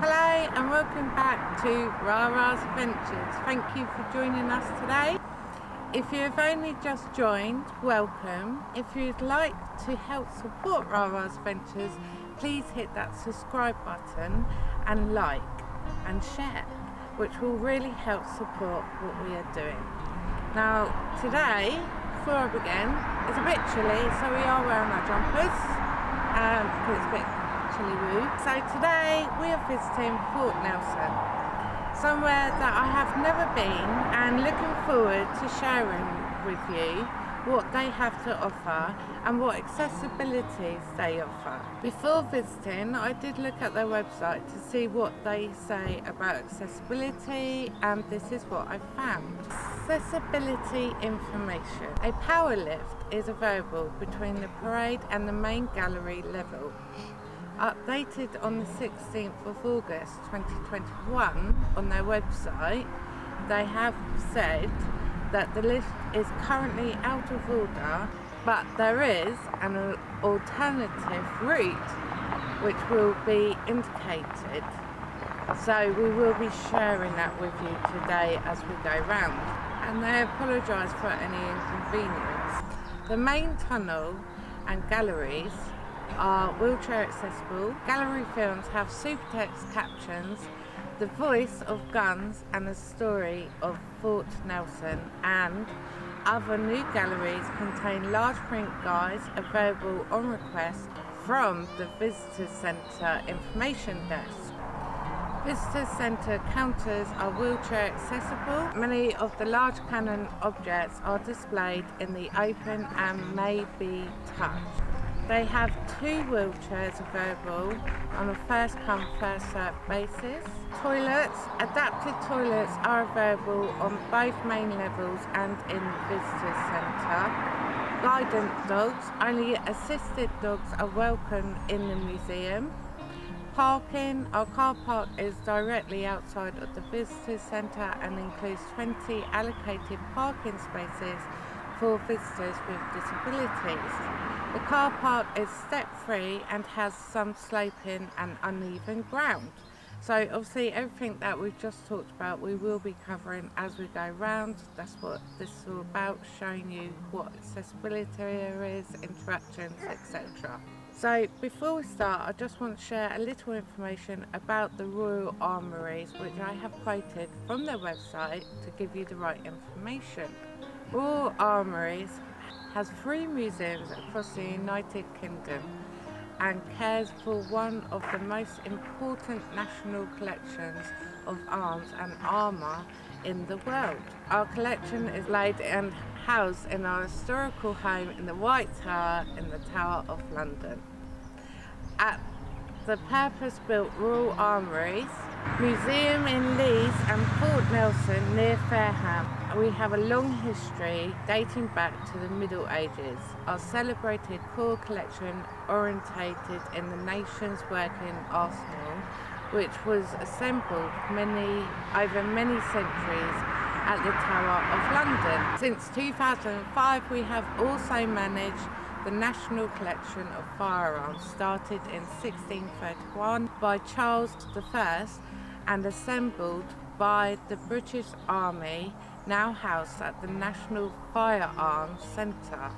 Hello and welcome back to Rara's Adventures. Thank you for joining us today. If you've only just joined, welcome. If you'd like to help support Rara's Adventures, please hit that subscribe button and like and share, which will really help support what we are doing. Now, today, before I begin, it's a bit chilly, so we are wearing our jumpers, um, because it's a bit So today, we are visiting Fort Nelson somewhere that I have never been and looking forward to sharing with you what they have to offer and what accessibilities they offer. Before visiting I did look at their website to see what they say about accessibility and this is what I found. Accessibility information. A power lift is available between the parade and the main gallery level updated on the 16th of August 2021 on their website, they have said that the lift is currently out of order, but there is an alternative route which will be indicated. So we will be sharing that with you today as we go round. And they apologise for any inconvenience. The main tunnel and galleries are wheelchair accessible. Gallery films have supertext captions, the voice of guns and the story of Fort Nelson and other new galleries contain large print guides available on request from the Visitor Centre information desk. Visitor Centre counters are wheelchair accessible. Many of the large cannon objects are displayed in the open and may be touched. They have two wheelchairs available on a first come first served basis. Toilets, adapted toilets are available on both main levels and in the visitors centre. Guidance dogs, only assisted dogs are welcome in the museum. Parking, our car park is directly outside of the visitors centre and includes 20 allocated parking spaces for visitors with disabilities. The car park is step free and has some sloping and uneven ground. So obviously everything that we've just talked about we will be covering as we go round. That's what this is all about, showing you what accessibility there is, interactions, etc. So before we start I just want to share a little information about the Royal Armouries which I have quoted from their website to give you the right information. Royal Armouries has three museums across the United Kingdom and cares for one of the most important national collections of arms and armour in the world. Our collection is laid and housed in our historical home in the White Tower in the Tower of London. At the purpose-built Royal Armouries, Museum in Leeds and Fort Nelson near Fareham. We have a long history dating back to the Middle Ages. Our celebrated core collection orientated in the nation's working arsenal, which was assembled many over many centuries at the Tower of London. Since 2005 we have also managed the National Collection of Firearms started in 1631 by Charles I and assembled by the British Army now housed at the National Firearms Centre.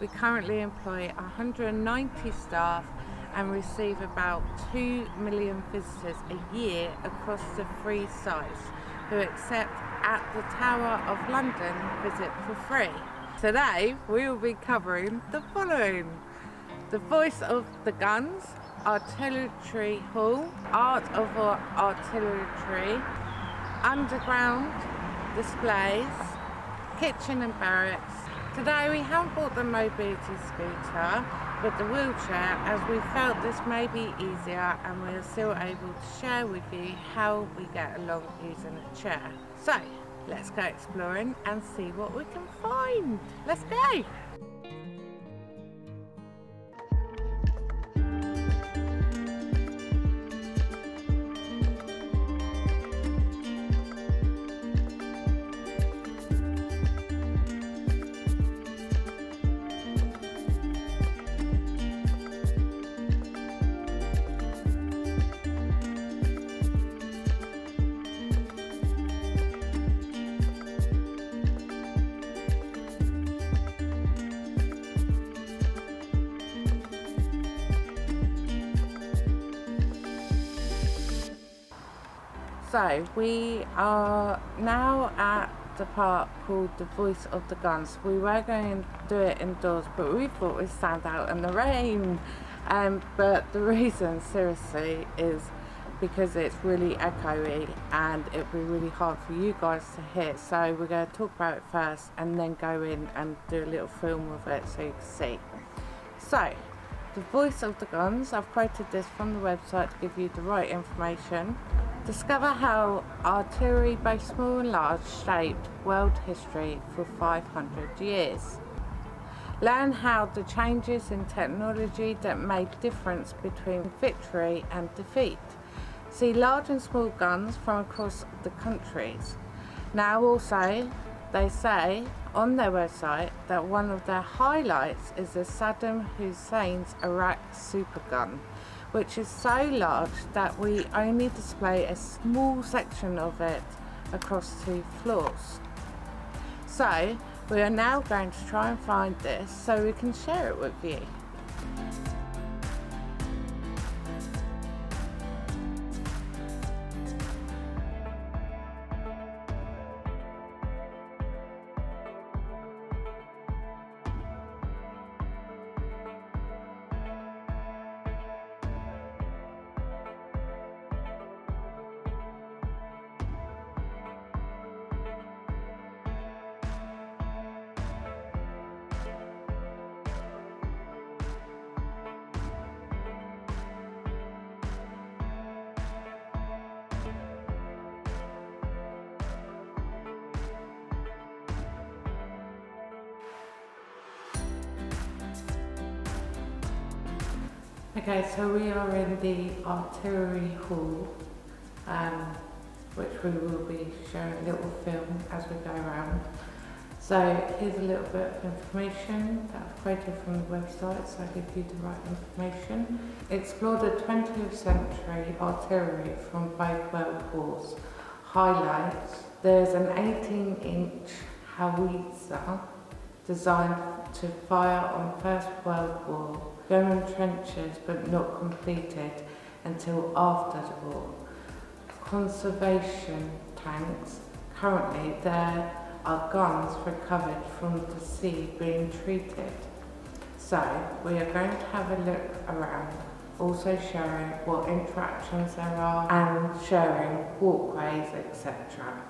We currently employ 190 staff and receive about 2 million visitors a year across the three sites who accept at the Tower of London visit for free. Today we will be covering the following. The voice of the guns, artillery hall, art of artillery, underground displays, kitchen and barracks. Today we haven't bought the mobility scooter but the wheelchair as we felt this may be easier and we're still able to share with you how we get along using a chair. So Let's go exploring and see what we can find. Let's go! So we are now at the part called the Voice of the Guns. We were going to do it indoors, but we thought we'd stand out in the rain. Um, but the reason, seriously, is because it's really echoey and it'd be really hard for you guys to hear. So we're going to talk about it first and then go in and do a little film of it so you can see. So, the voice of the guns, I've quoted this from the website to give you the right information. Discover how artillery, both small and large, shaped world history for 500 years. Learn how the changes in technology that made difference between victory and defeat. See large and small guns from across the countries. Now also, they say on their website that one of their highlights is the Saddam Hussein's Iraq supergun, which is so large that we only display a small section of it across two floors. So, we are now going to try and find this so we can share it with you. Okay, so we are in the artillery hall, um, which we will be showing a little film as we go around. So here's a little bit of information that I've quoted from the website, so I give you the right information. Explored the 20th century artillery from both world wars. Highlights, there's an 18 inch howitzer designed to fire on First World War German trenches but not completed until after the war. Conservation tanks. Currently there are guns recovered from the sea being treated. So we are going to have a look around, also showing what interactions there are and showing walkways, etc.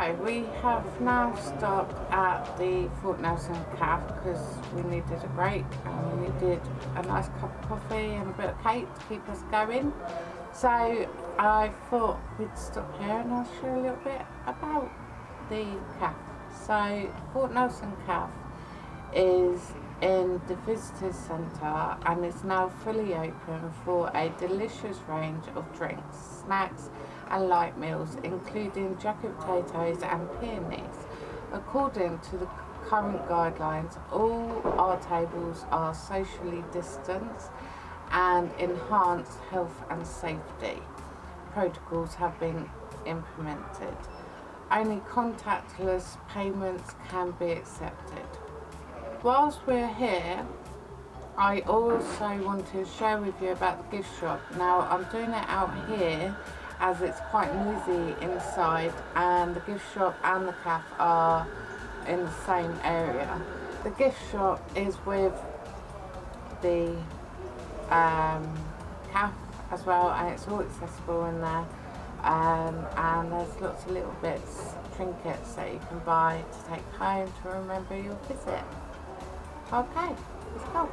We have now stopped at the Fort Nelson Cafe because we needed a break and we needed a nice cup of coffee and a bit of cake to keep us going. So I thought we'd stop here and I'll share a little bit about the cafe. So Fort Nelson Cafe is in the Visitors Centre and is now fully open for a delicious range of drinks, snacks and light meals including jacket potatoes and paninis. According to the current guidelines, all our tables are socially distanced and enhanced health and safety protocols have been implemented. Only contactless payments can be accepted. Whilst we're here, I also want to share with you about the gift shop. Now I'm doing it out here as it's quite noisy inside and the gift shop and the cafe are in the same area. The gift shop is with the um, cafe as well and it's all accessible in there um, and there's lots of little bits, trinkets that you can buy to take home to remember your visit. Okay, let's go.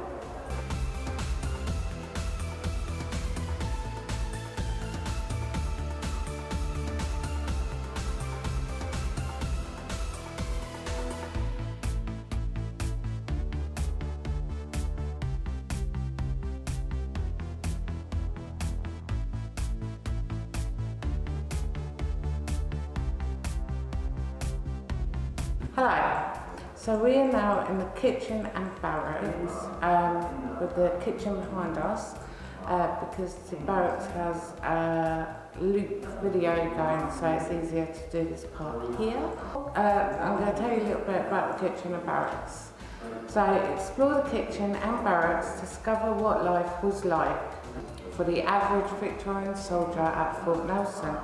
In the kitchen and barracks um, with the kitchen behind us uh, because the barracks has a loop video going so it's easier to do this part here. Uh, I'm going to tell you a little bit about the kitchen and barracks. So explore the kitchen and barracks, discover what life was like for the average Victorian soldier at Fort Nelson.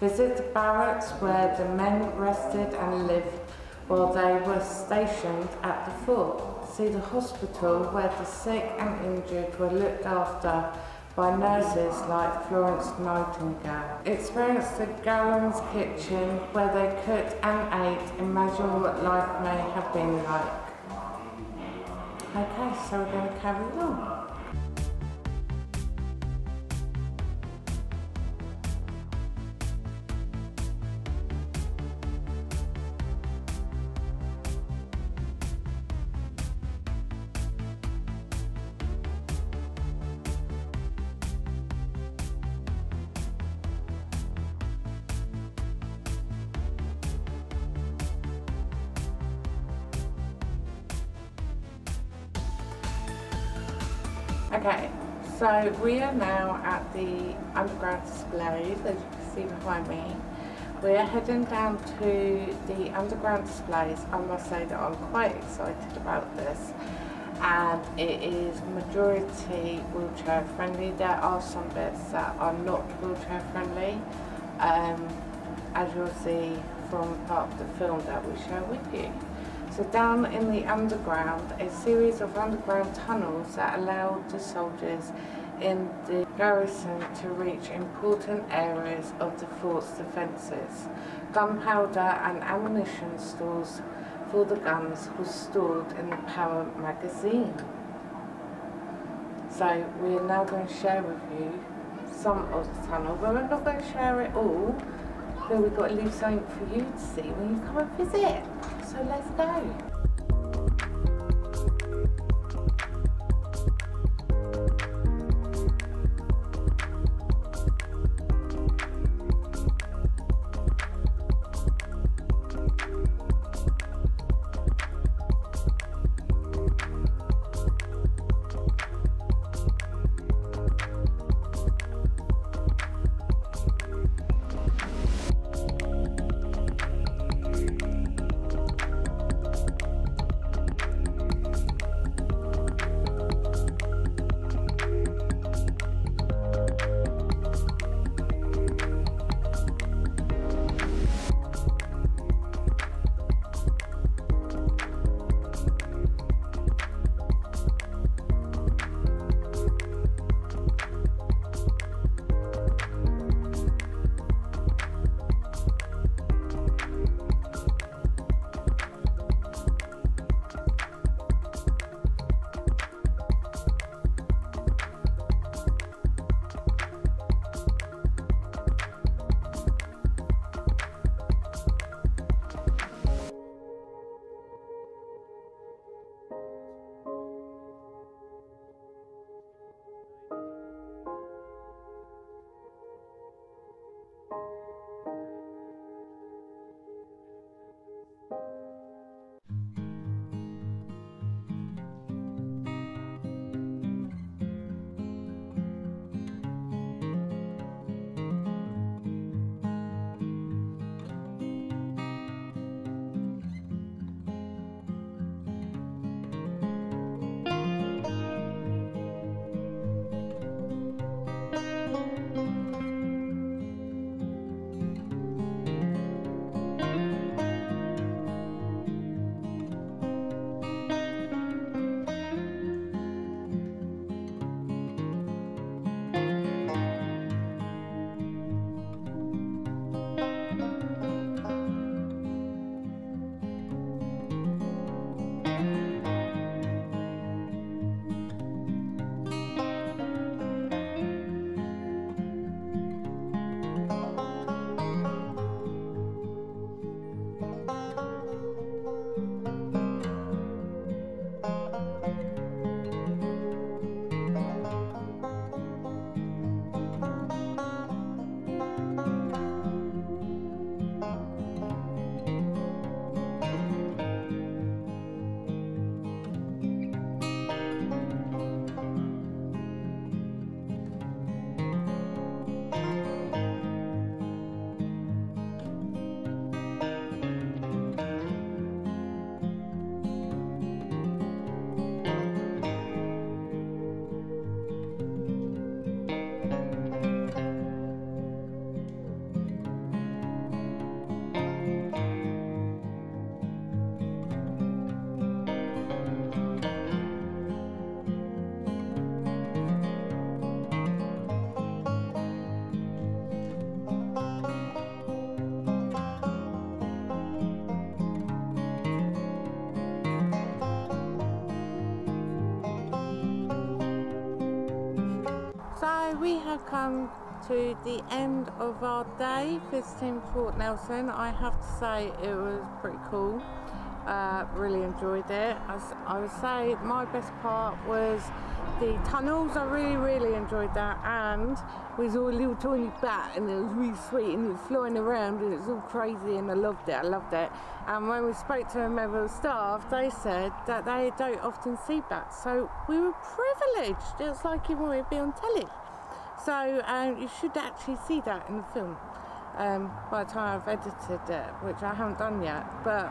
Visit the barracks where the men rested and lived while they were stationed at the fort. See the hospital where the sick and injured were looked after by nurses like Florence Nightingale. Experience the Gallons kitchen where they cooked and ate. Imagine what life may have been like. Okay, so we're going to carry on. So we are now at the underground displays, as you can see behind me. We're heading down to the underground displays. I must say that I'm quite excited about this and it is majority wheelchair friendly. There are some bits that are not wheelchair friendly, um, as you'll see from part of the film that we share with you. So down in the underground, a series of underground tunnels that allowed the soldiers in the garrison to reach important areas of the fort's defences. Gunpowder and ammunition stores for the guns was stored in the powder magazine. So we are now going to share with you some of the tunnel, but we're not going to share it all. But we've got to leave something for you to see when you come and visit. So let's go. We have come to the end of our day visiting Fort Nelson. I have to say it was pretty cool. Uh, really enjoyed it. As I would say my best part was the tunnels. I really, really enjoyed that. And we saw a little tiny bat and it was really sweet and it was flying around and it was all crazy and I loved it. I loved it. And when we spoke to a member of staff, they said that they don't often see bats. So we were privileged. It's like even we'd be on telly. So um, you should actually see that in the film um, by the time I've edited it, which I haven't done yet. But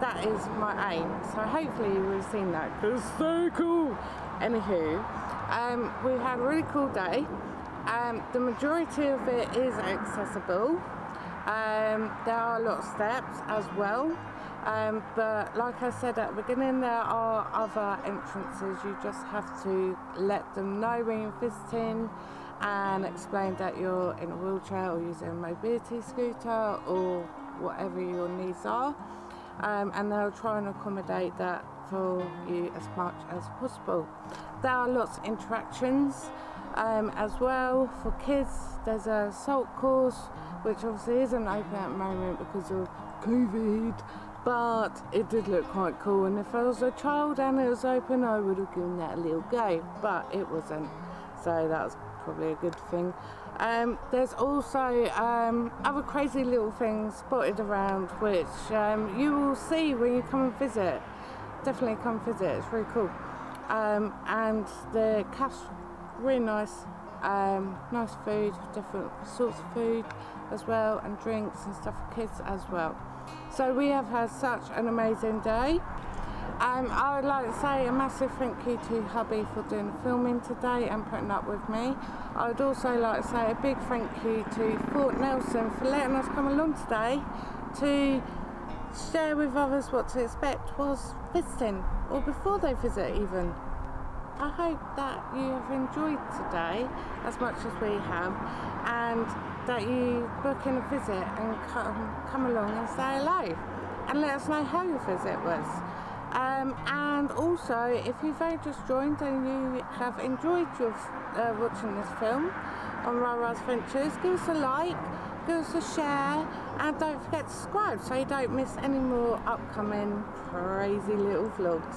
that is my aim. So hopefully you will have seen that because it's so cool. Anywho, um, we've had a really cool day. Um, the majority of it is accessible. Um, there are a lot of steps as well. Um, but like I said at the beginning, there are other entrances. You just have to let them know when you're visiting and explain that you're in a wheelchair or using a mobility scooter or whatever your needs are um, and they'll try and accommodate that for you as much as possible. There are lots of interactions um, as well for kids. There's a salt course which obviously isn't open at the moment because of COVID but it did look quite cool and if I was a child and it was open I would have given that a little go but it wasn't so that was probably a good thing. Um, there's also um, other crazy little things spotted around which um, you will see when you come and visit. Definitely come visit, it's really cool. Um, and the cash, really nice, um, nice food, different sorts of food as well, and drinks and stuff for kids as well. So we have had such an amazing day. Um, I would like to say a massive thank you to hubby for doing the filming today and putting up with me. I would also like to say a big thank you to Fort Nelson for letting us come along today to share with others what to expect whilst visiting or before they visit even. I hope that you have enjoyed today as much as we have and that you book in a visit and come, come along and say hello and let us know how your visit was. Um, and also, if you've only just joined and you have enjoyed your, uh, watching this film on Rara's Adventures, give us a like, give us a share, and don't forget to subscribe so you don't miss any more upcoming crazy little vlogs.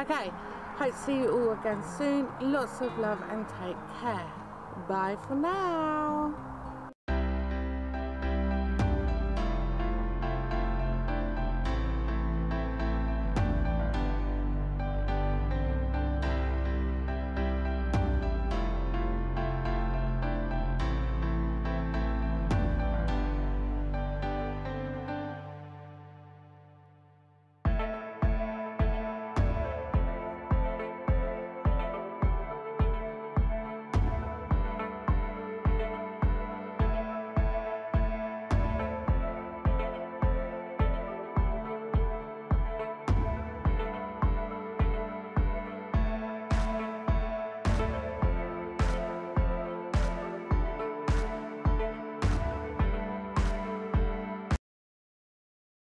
Okay, hope to see you all again soon. Lots of love and take care. Bye for now.